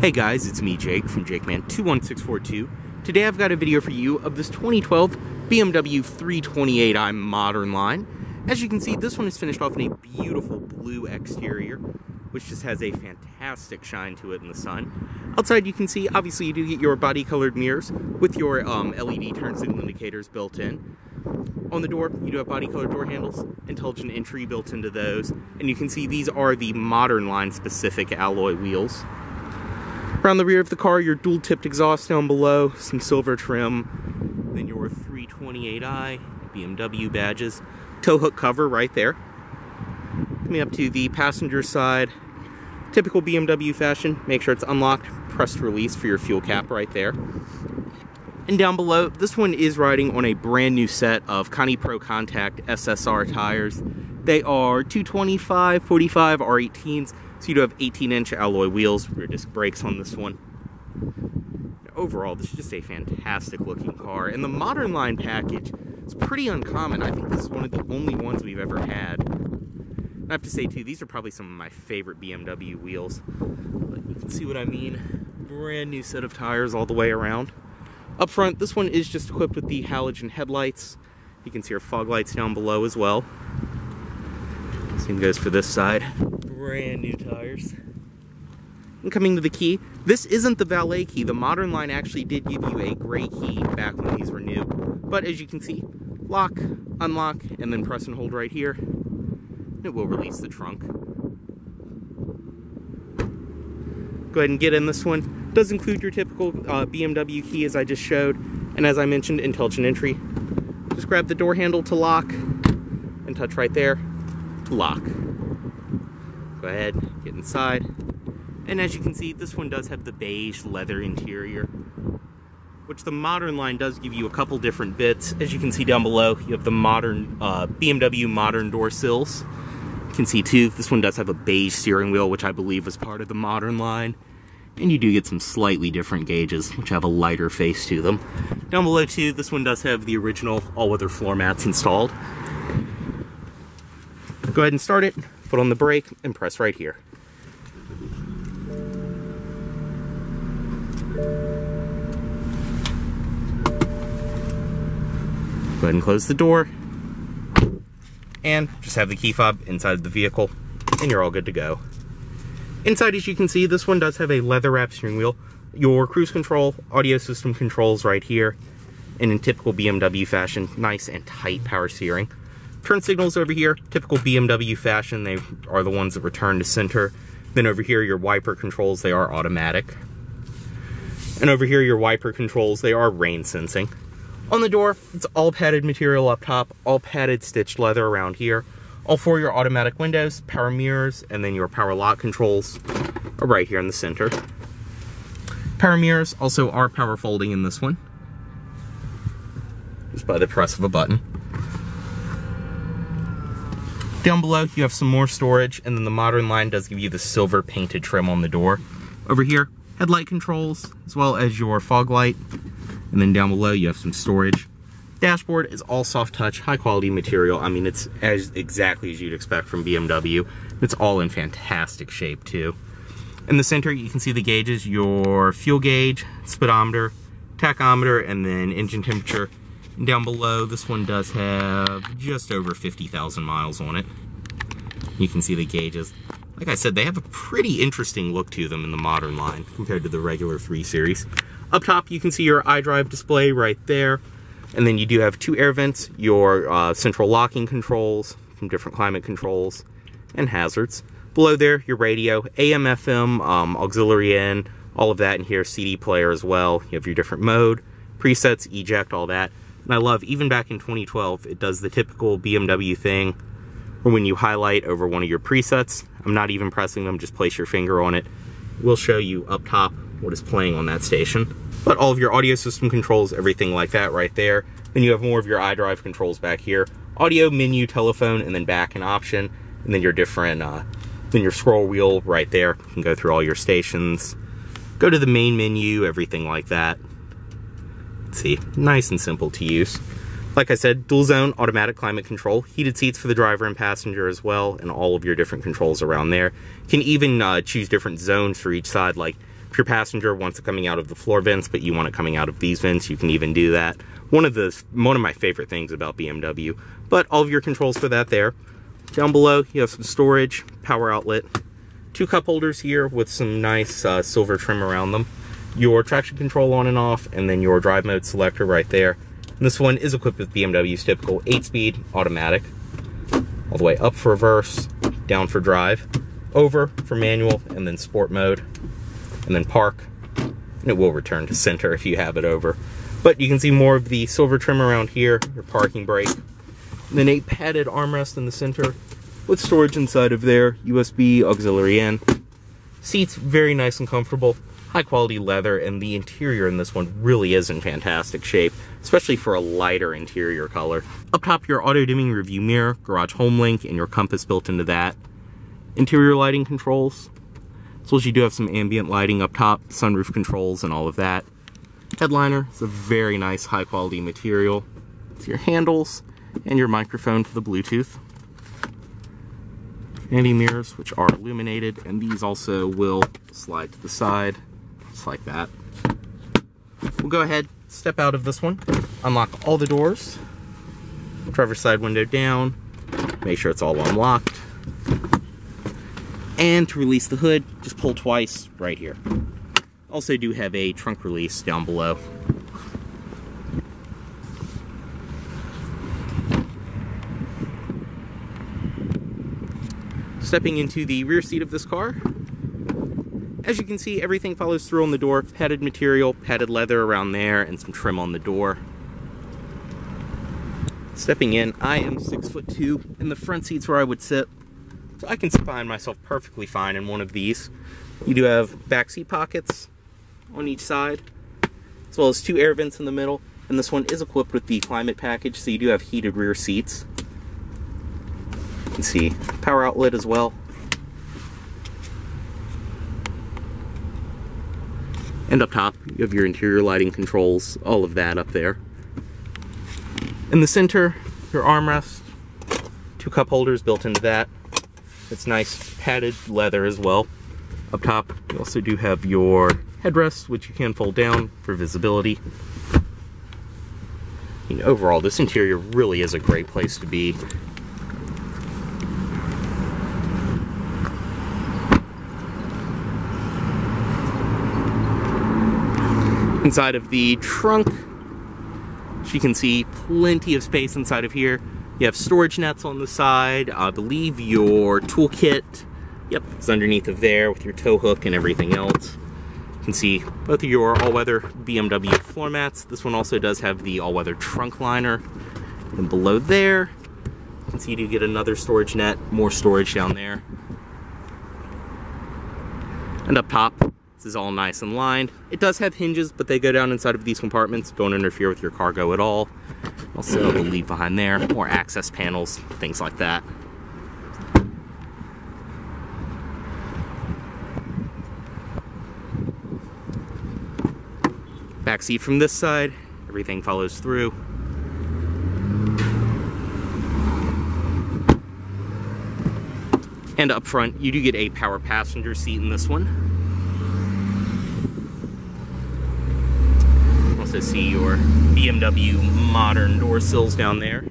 Hey guys, it's me Jake from JakeMan21642. Today I've got a video for you of this 2012 BMW 328i Modern Line. As you can see, this one is finished off in a beautiful blue exterior, which just has a fantastic shine to it in the sun. Outside you can see, obviously you do get your body colored mirrors with your um, LED turn signal indicators built in. On the door, you do have body colored door handles, intelligent entry built into those, and you can see these are the modern line specific alloy wheels. Around the rear of the car, your dual tipped exhaust down below, some silver trim, then your 328i BMW badges, tow hook cover right there. Coming up to the passenger side, typical BMW fashion, make sure it's unlocked, pressed release for your fuel cap right there. And down below, this one is riding on a brand new set of Conti Pro Contact SSR tires. They are 225, 45 R18s, so you do have 18 inch alloy wheels, rear disc brakes on this one. Overall, this is just a fantastic looking car, and the modern line package is pretty uncommon. I think this is one of the only ones we've ever had. And I have to say too, these are probably some of my favorite BMW wheels. But you can see what I mean. Brand new set of tires all the way around. Up front, this one is just equipped with the halogen headlights. You can see our fog lights down below as well. Same goes for this side. Brand new tires. And coming to the key, this isn't the valet key. The modern line actually did give you a gray key back when these were new. But as you can see, lock, unlock, and then press and hold right here. It will release the trunk. Go ahead and get in this one does include your typical uh, BMW key as I just showed, and as I mentioned, intelligent entry. Just grab the door handle to lock, and touch right there lock. Go ahead, get inside. And as you can see, this one does have the beige leather interior, which the modern line does give you a couple different bits. As you can see down below, you have the modern uh, BMW modern door sills. You can see too, this one does have a beige steering wheel, which I believe was part of the modern line and you do get some slightly different gauges, which have a lighter face to them. Down below too, this one does have the original all-weather floor mats installed. Go ahead and start it, foot on the brake, and press right here. Go ahead and close the door. And just have the key fob inside the vehicle, and you're all good to go. Inside, as you can see, this one does have a leather wrap steering wheel. Your cruise control, audio system controls right here. And in typical BMW fashion, nice and tight power steering. Turn signals over here, typical BMW fashion, they are the ones that return to center. Then over here, your wiper controls, they are automatic. And over here, your wiper controls, they are rain sensing. On the door, it's all padded material up top, all padded stitched leather around here. All four of your automatic windows, power mirrors, and then your power lock controls are right here in the center. Power mirrors also are power folding in this one. Just by the press of a button. Down below, you have some more storage, and then the modern line does give you the silver painted trim on the door. Over here, headlight controls, as well as your fog light. And then down below, you have some storage Dashboard is all soft touch, high quality material. I mean, it's as exactly as you'd expect from BMW. It's all in fantastic shape too. In the center, you can see the gauges, your fuel gauge, speedometer, tachometer, and then engine temperature. Down below, this one does have just over 50,000 miles on it. You can see the gauges. Like I said, they have a pretty interesting look to them in the modern line compared to the regular 3 Series. Up top, you can see your iDrive display right there. And then you do have two air vents, your uh, central locking controls, some different climate controls, and hazards. Below there, your radio, AM, FM, um, auxiliary in, all of that in here, CD player as well. You have your different mode, presets, eject, all that. And I love, even back in 2012, it does the typical BMW thing where when you highlight over one of your presets, I'm not even pressing them, just place your finger on it. We'll show you up top what is playing on that station. But all of your audio system controls, everything like that right there. Then you have more of your iDrive controls back here. Audio, menu, telephone, and then back an option. And then your different, uh, then your scroll wheel right there. You can go through all your stations. Go to the main menu, everything like that. See, nice and simple to use. Like I said, dual zone automatic climate control, heated seats for the driver and passenger as well, and all of your different controls around there. You can even uh, choose different zones for each side, like If your passenger wants it coming out of the floor vents, but you want it coming out of these vents, you can even do that. One of the one of my favorite things about BMW. But all of your controls for that there. Down below, you have some storage, power outlet, two cup holders here with some nice uh, silver trim around them, your traction control on and off, and then your drive mode selector right there. And this one is equipped with BMW's typical 8-speed automatic, all the way up for reverse, down for drive, over for manual, and then sport mode, and then park, and it will return to center if you have it over. But you can see more of the silver trim around here, your parking brake, and then a padded armrest in the center with storage inside of there, USB, auxiliary in. Seats very nice and comfortable, high quality leather, and the interior in this one really is in fantastic shape, especially for a lighter interior color. Up top, your auto dimming review mirror, garage home link, and your compass built into that. Interior lighting controls, as well as you do have some ambient lighting up top, sunroof controls, and all of that. Headliner is a very nice high quality material. It's your handles and your microphone for the Bluetooth vanity mirrors, which are illuminated, and these also will slide to the side, just like that. We'll go ahead, step out of this one, unlock all the doors, driver's side window down, make sure it's all unlocked, and to release the hood, just pull twice right here. Also do have a trunk release down below. Stepping into the rear seat of this car, as you can see, everything follows through on the door. Padded material, padded leather around there, and some trim on the door. Stepping in, I am six foot two, and the front seat's where I would sit. So I can find myself perfectly fine in one of these. You do have back seat pockets on each side, as well as two air vents in the middle. And this one is equipped with the climate package, so you do have heated rear seats You can see power outlet as well. And up top, you have your interior lighting controls, all of that up there. In the center, your armrest, two cup holders built into that. It's nice padded leather as well. Up top, you also do have your headrest, which you can fold down for visibility. I mean, overall, this interior really is a great place to be. Inside of the trunk, as you can see, plenty of space inside of here. You have storage nets on the side. I believe your toolkit, yep, it's underneath of there with your tow hook and everything else. You can see both of your all-weather BMW floor mats. This one also does have the all-weather trunk liner. And below there, you can see you get another storage net, more storage down there. And up top, this is all nice and lined. It does have hinges, but they go down inside of these compartments. Don't interfere with your cargo at all. Also, we'll leave behind there more access panels, things like that. Back seat from this side, everything follows through. And up front, you do get a power passenger seat in this one. See your BMW modern door sills down there.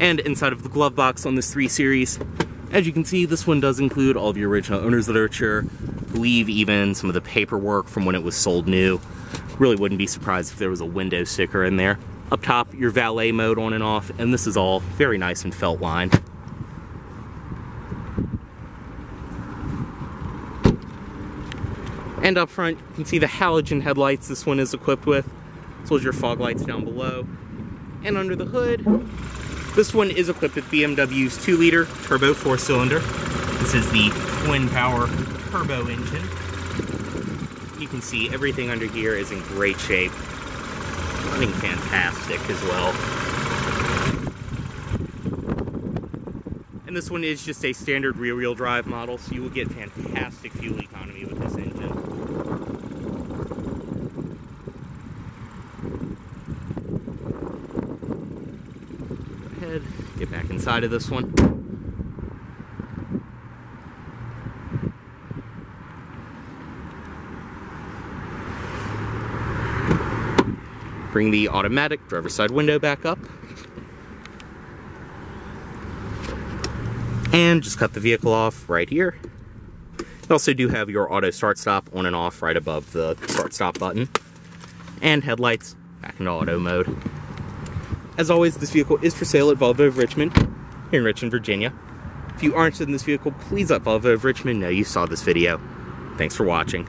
And inside of the glove box on this 3 Series, as you can see, this one does include all of your original owner's literature, believe even some of the paperwork from when it was sold new. Really wouldn't be surprised if there was a window sticker in there. Up top, your valet mode on and off, and this is all very nice and felt lined. And up front, you can see the halogen headlights this one is equipped with, as well as your fog lights down below. And under the hood, this one is equipped with BMW's 2-liter turbo 4-cylinder. This is the twin-power turbo engine. You can see everything under here is in great shape. Running fantastic as well. And this one is just a standard rear-wheel drive model, so you will get fantastic fuel economy with this engine. side of this one. Bring the automatic driver's side window back up. And just cut the vehicle off right here. You also do have your auto start stop on and off right above the start stop button. And headlights back into auto mode. As always, this vehicle is for sale at Volvo of Richmond here in Richmond, Virginia. If you are interested in this vehicle, please let Volvo of Richmond know you saw this video. Thanks for watching.